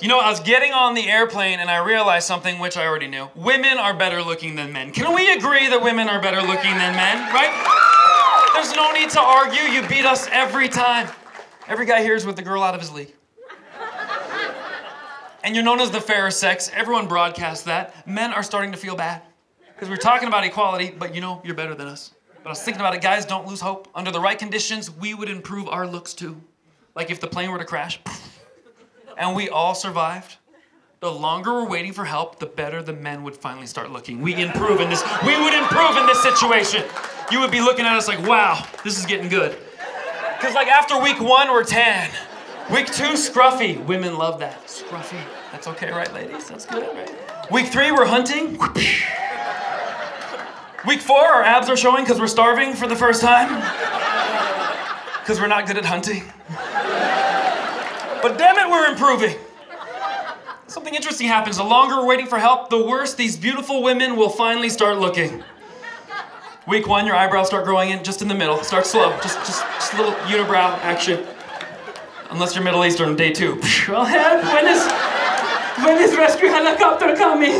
You know, I was getting on the airplane and I realized something which I already knew. Women are better looking than men. Can we agree that women are better looking than men, right? There's no need to argue. You beat us every time. Every guy here is with the girl out of his league. And you're known as the fairer sex. Everyone broadcasts that. Men are starting to feel bad. Because we're talking about equality, but you know, you're better than us. But I was thinking about it, guys, don't lose hope. Under the right conditions, we would improve our looks too. Like if the plane were to crash, and we all survived, the longer we're waiting for help, the better the men would finally start looking. We improve in this, we would improve in this situation. You would be looking at us like, wow, this is getting good. Because like after week one, we're tan. Week two, scruffy. Women love that. Scruffy. That's okay, right, ladies? That's good, right? Week three, we're hunting. Week four, our abs are showing because we're starving for the first time. Because we're not good at hunting. But damn it, we're improving. Something interesting happens. The longer we're waiting for help, the worse these beautiful women will finally start looking. Week one, your eyebrows start growing in just in the middle. Start slow, just just, just a little unibrow action. Unless you're Middle Eastern, day two. Well, help! When is when is rescue helicopter coming?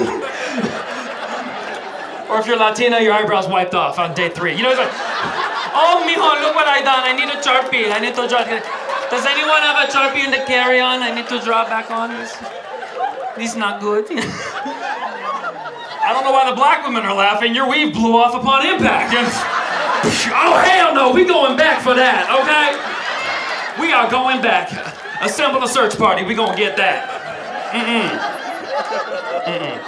or if you're Latina, your eyebrows wiped off on day three. You know, it's like, oh, mijo, look what I done. I need a sharpie. I need to draw. Does anyone have a sharpie in the carry-on? I need to draw back on this. This is not good. I don't know why the black women are laughing. Your weave blew off upon impact. oh, hell no. We going back for that, okay? We are going back. Assemble a search party. We gonna get that. Mm-mm. Mm-mm.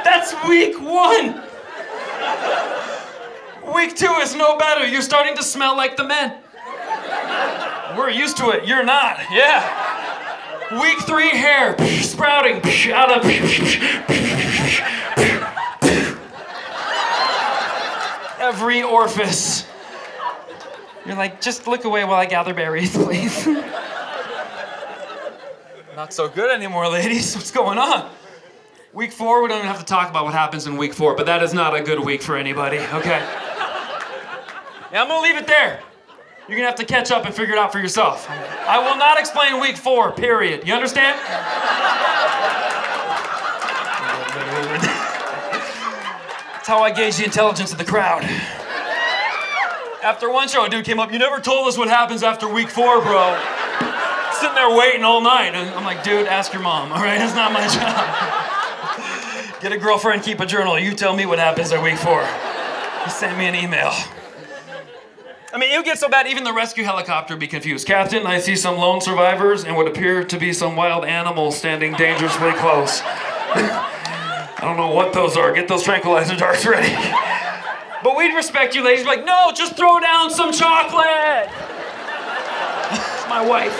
That's week one. Week two is no better. You're starting to smell like the men. We're used to it. You're not. Yeah. Week three, hair sprouting out of. Every orifice. You're like, just look away while I gather berries, please. Not so good anymore, ladies. What's going on? Week four, we don't even have to talk about what happens in week four, but that is not a good week for anybody, okay? Yeah, I'm gonna leave it there. You're gonna have to catch up and figure it out for yourself. I will not explain week four, period. You understand? That's how I gauge the intelligence of the crowd. After one show, a dude came up, You never told us what happens after week four, bro. Sitting there waiting all night. And I'm like, Dude, ask your mom, all right? That's not my job. Get a girlfriend, keep a journal. You tell me what happens at week four. He sent me an email. I mean, it would get so bad, even the rescue helicopter would be confused. Captain, I see some lone survivors and what appear to be some wild animals standing dangerously close. I don't know what those are. Get those tranquilizer darts ready. But we'd respect you ladies. Like, no, just throw down some chocolate. it's my wife.